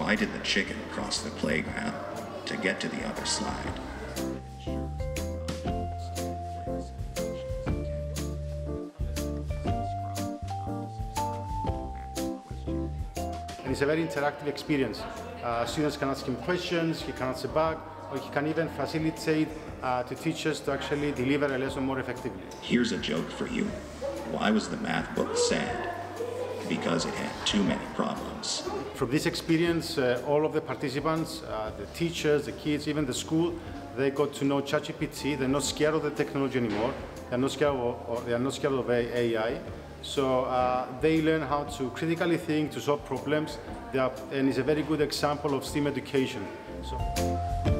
invited the chicken cross the playground to get to the other slide. And it's a very interactive experience. Uh, students can ask him questions, he can answer back, or he can even facilitate uh, to teachers to actually deliver a lesson more effectively. Here's a joke for you. Why was the math book sad? Because it had too many problems. From this experience, uh, all of the participants, uh, the teachers, the kids, even the school, they got to know ChatGPT. They're not scared of the technology anymore. They're not scared of, or they are not scared of AI. So uh, they learn how to critically think, to solve problems, are, and it's a very good example of STEAM education. So.